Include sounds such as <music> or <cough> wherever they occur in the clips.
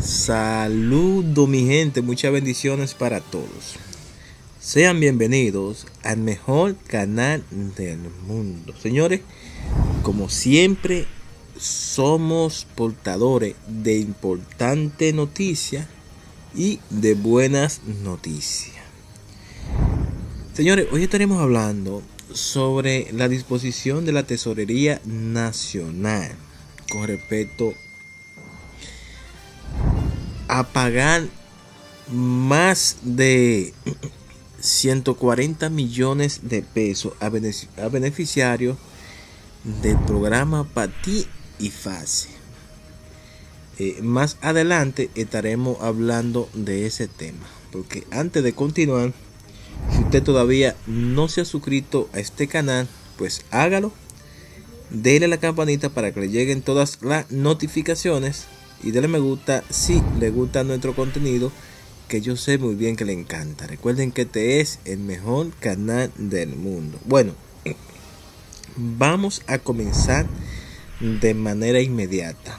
Saludo mi gente, muchas bendiciones para todos. Sean bienvenidos al mejor canal del mundo. Señores, como siempre, somos portadores de importante noticia y de buenas noticias. Señores, hoy estaremos hablando sobre la disposición de la Tesorería Nacional con respecto a pagar más de 140 millones de pesos a, beneficiarios del programa Pati y Fase. Eh, más adelante estaremos hablando de ese tema. Porque antes de continuar, usted todavía no se ha suscrito a este canal, pues hágalo. Dele a la campanita para que le lleguen todas las notificaciones y denle me gusta si le gusta nuestro contenido que yo sé muy bien que le encanta. Recuerden que este es el mejor canal del mundo. Bueno, vamos a comenzar de manera inmediata.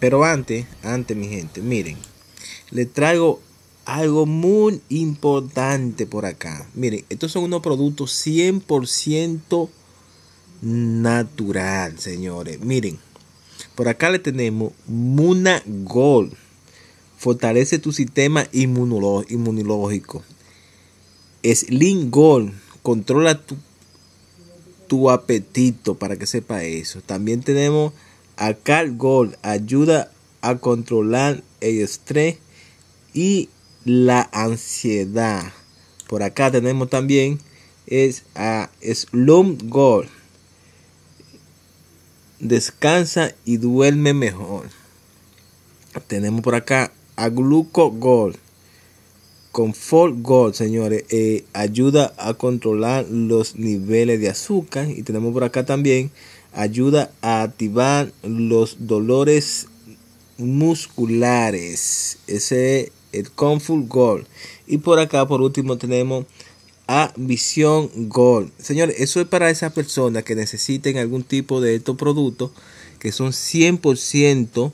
Pero antes, antes mi gente, miren, le traigo algo muy importante por acá. Miren, estos son unos productos 100% natural, señores. Miren, por acá le tenemos Muna Gold. Fortalece tu sistema inmunológico. Slim Gold. Controla tu, tu apetito para que sepa eso. También tenemos Acal Gold. Ayuda a controlar el estrés y la ansiedad. Por acá tenemos también es a Slum Gold descansa y duerme mejor. Tenemos por acá a Gluco Gold. Comfort Gold, señores, eh, ayuda a controlar los niveles de azúcar. Y tenemos por acá también ayuda a activar los dolores musculares. Ese es el Comfort Gold. Y por acá, por último, tenemos a Visión Gold. Señores, eso es para esas personas que necesiten algún tipo de estos productos que son 100%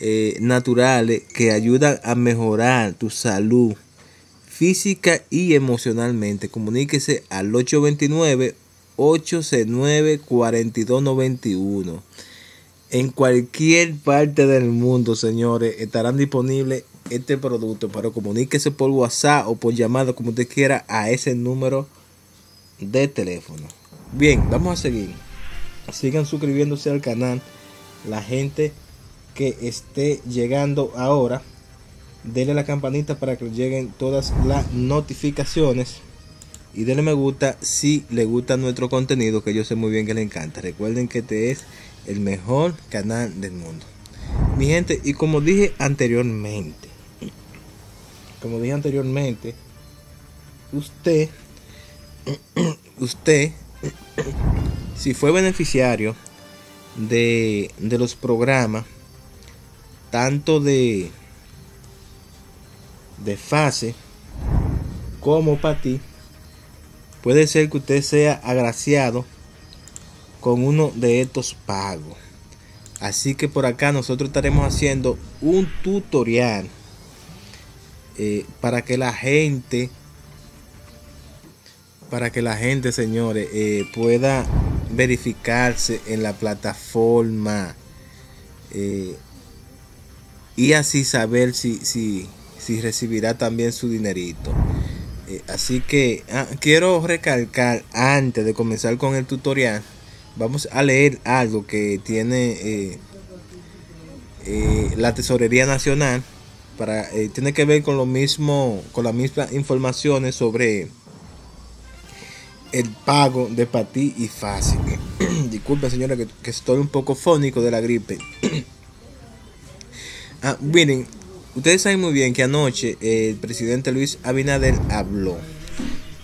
eh, naturales que ayudan a mejorar tu salud física y emocionalmente. Comuníquese al 829 869 4291. En cualquier parte del mundo, señores, estarán disponibles este producto, pero comuníquese por WhatsApp o por llamada, como usted quiera, a ese número de teléfono. Bien, vamos a seguir. Sigan suscribiéndose al canal. La gente que esté llegando ahora, denle la campanita para que lleguen todas las notificaciones. Y denle me gusta si le gusta nuestro contenido, que yo sé muy bien que le encanta. Recuerden que este es el mejor canal del mundo. Mi gente, y como dije anteriormente, como dije anteriormente, usted, <clears throat> usted, <clears throat> si fue beneficiario de, de los programas, tanto de, de fase como para ti, puede ser que usted sea agraciado con uno de estos pagos. Así que por acá nosotros estaremos haciendo un tutorial eh, para que la gente, para que la gente, señores, eh, pueda verificarse en la plataforma eh, y así saber si, si, si recibirá también su dinerito. así que ah, quiero recalcar antes de comenzar con el tutorial, vamos a leer algo que tiene la Tesorería Nacional eh, tiene que ver con lo mismo, con las mismas informaciones sobre el pago de Patí y Fácil. <clears throat> Disculpen señora que, estoy un poco fónico de la gripe. <clears throat> ah, miren, ustedes saben muy bien que anoche el presidente Luis Abinader habló.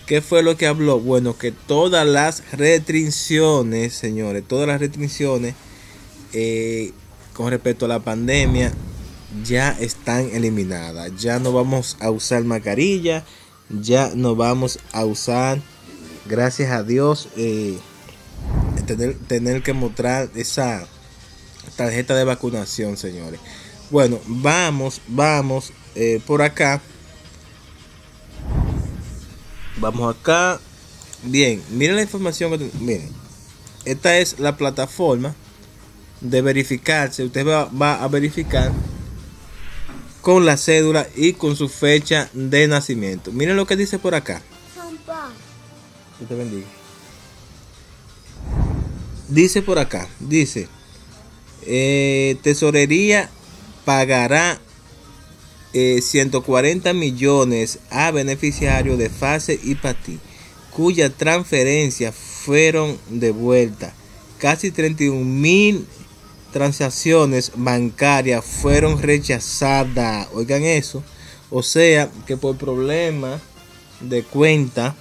¿Qué fue lo que habló? Bueno, que todas las restricciones, señores, todas las restricciones eh, con respecto a la pandemia ya están eliminadas. Ya no vamos a usar mascarilla, ya no vamos a usar, gracias a Dios, eh, tener, tener que mostrar esa tarjeta de vacunación, señores. Bueno, vamos, vamos eh, por acá. Vamos acá. Bien, miren la información que miren. Esta es la plataforma de verificarse. Usted va, va a verificar con la cédula y con su fecha de nacimiento. Miren lo que dice por acá. Dios te bendiga. Dice por acá, dice, eh, tesorería pagará 140 eh, millones a beneficiarios de fase y PATI, cuya transferencia fueron devueltas. Casi 31 mil transacciones bancarias fueron rechazadas. Oigan eso. O sea que por problemas de cuenta,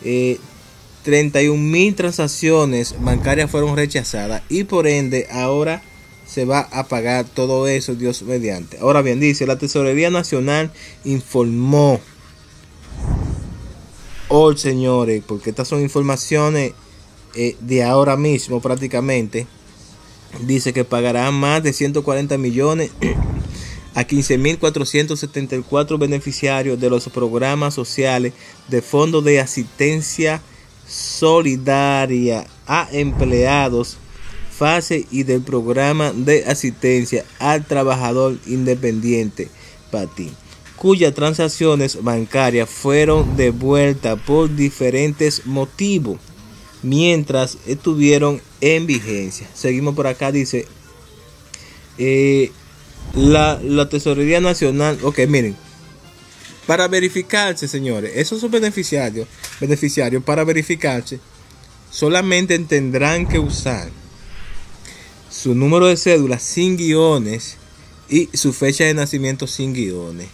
31 eh, mil transacciones bancarias fueron rechazadas y por ende ahora se va a pagar todo eso, Dios mediante. Ahora bien, dice, la Tesorería Nacional informó hoy, señores, porque estas son informaciones eh, de ahora mismo prácticamente, dice que pagará más de 140 millones a 15.474 beneficiarios de los programas sociales de Fondo de Asistencia Solidaria a empleados fase y del programa de asistencia al trabajador independiente PATI, cuyas transacciones bancarias fueron devueltas por diferentes motivos mientras estuvieron en vigencia. Seguimos por acá, dice eh, la, la, Tesorería Nacional. Ok, miren, para verificarse, señores, esos beneficiarios, beneficiarios para verificarse, solamente tendrán que usar su número de cédula sin guiones y su fecha de nacimiento sin guiones.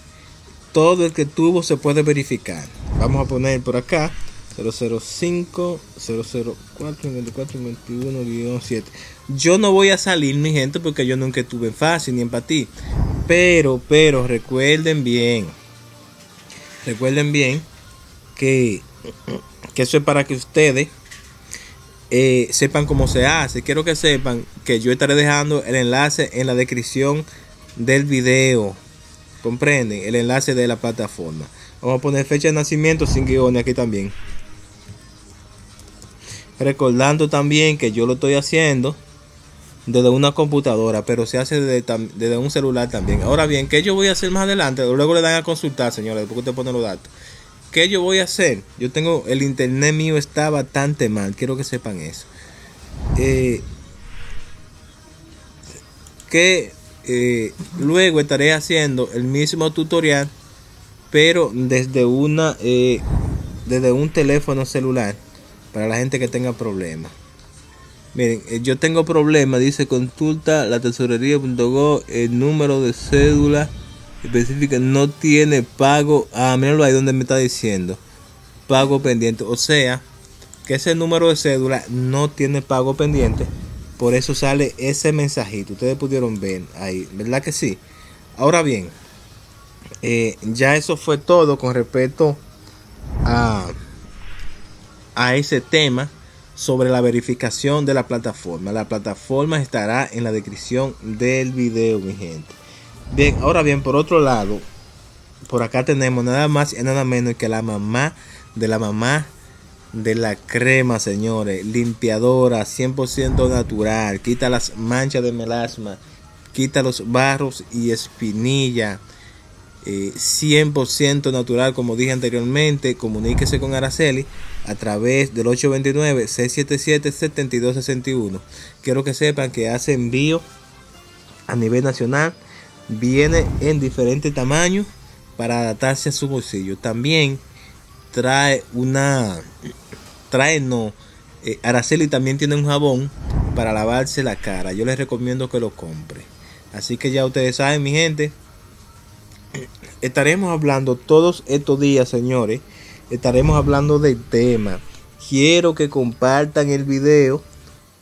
Todo el que tuvo se puede verificar. Vamos a poner por acá 005 004 24 21 7. Yo no voy a salir, mi gente, porque yo nunca estuve en fácil ni en. Pero, pero recuerden bien. Recuerden bien que, que eso es para que ustedes eh, sepan cómo se hace. Quiero que sepan que yo estaré dejando el enlace en la descripción del video. Comprenden, el enlace de la plataforma. Vamos a poner fecha de nacimiento sin guiones aquí también. Recordando también que yo lo estoy haciendo desde una computadora, pero se hace desde, un celular también. Ahora bien, ¿qué yo voy a hacer más adelante? Luego le dan a consultar, señores, porque usted pone los datos. ¿Qué yo voy a hacer? Yo tengo, el internet mío está bastante mal, quiero que sepan eso. Eh, que eh, luego estaré haciendo el mismo tutorial, pero desde una, eh, desde un teléfono celular para la gente que tenga problemas. Miren, yo tengo problemas, dice consulta la tesorería.go, el número de cédula específica no tiene pago. Ah, míralo ahí donde me está diciendo. Pago pendiente. O sea, que ese número de cédula no tiene pago pendiente. Por eso sale ese mensajito. Ustedes pudieron ver ahí. ¿Verdad que sí? Ahora bien, eh, ya eso fue todo con respecto a, a ese tema sobre la verificación de la plataforma. La plataforma estará en la descripción del video, mi gente. Bien, ahora bien, por otro lado, por acá tenemos nada más y nada menos que la mamá de la mamá de la crema, señores. Limpiadora, 100% natural. Quita las manchas de melasma. Quita los barros y espinilla. 100% eh, natural, como dije anteriormente. Comuníquese con Araceli a través del 829-677-7261. Quiero que sepan que hace envío a nivel nacional Viene en diferentes tamaños para adaptarse a su bolsillo. También trae una, trae no, eh, Araceli también tiene un jabón para lavarse la cara. Yo les recomiendo que lo compre. Así que ya ustedes saben, mi gente. Estaremos hablando todos estos días, señores. Estaremos hablando del tema. Quiero que compartan el video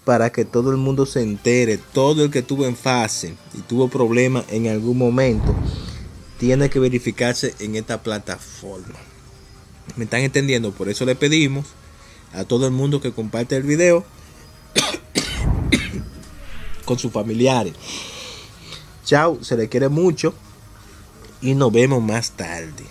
para que todo el mundo se entere. Todo el que tuvo en fase y tuvo problemas en algún momento tiene que verificarse en esta plataforma. ¿Me están entendiendo? Por eso le pedimos a todo el mundo que comparte el video <coughs> con sus familiares. Chao, se le quiere mucho y nos vemos más tarde.